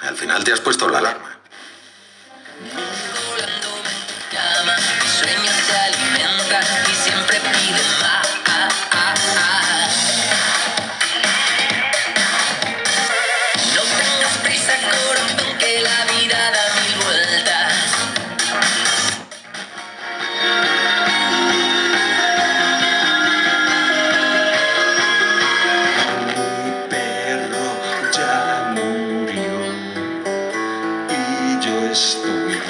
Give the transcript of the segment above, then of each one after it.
al final te has puesto la alarma. Y yo estoy.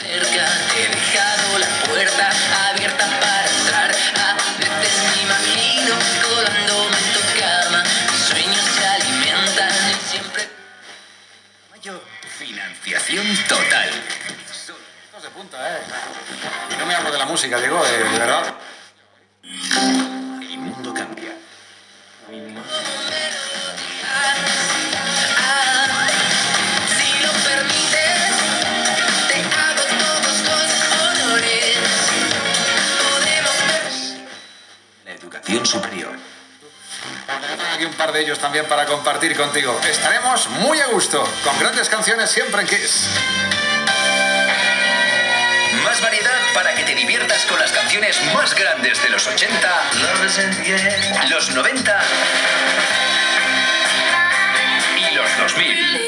Cerca he dejado la puerta abierta para entrar. A veces me imagino colándome en tu cama. Mis sueños se alimentan y siempre. Financiación total. Se punta, ¿eh? Y no me hablo de la música, digo, de, de verdad. El mundo cambia. Si lo permites, te hago todos los honores. Podemos ver. La educación superior. Tengo aquí un par de ellos también para compartir contigo. Estaremos muy a gusto, con grandes canciones siempre en Kiss más variedad para que te diviertas con las canciones más grandes de los 80, los 90 y los 2000.